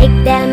make them.